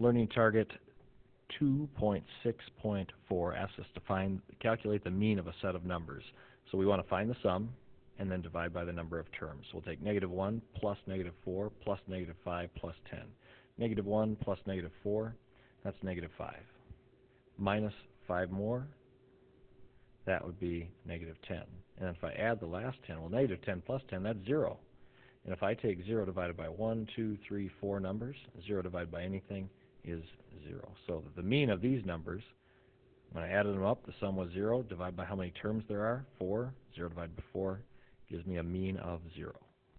Learning target 2.6.4 asks us to find, calculate the mean of a set of numbers. So we want to find the sum and then divide by the number of terms. So we'll take negative 1 plus negative 4 plus negative 5 plus 10. Negative 1 plus negative 4, that's negative 5. Minus 5 more, that would be negative 10. And if I add the last 10, well, negative 10 plus 10, that's 0. And if I take 0 divided by 1, 2, 3, 4 numbers, 0 divided by anything is 0. So the mean of these numbers, when I added them up, the sum was 0. Divide by how many terms there are, 4. 0 divided by 4 gives me a mean of 0.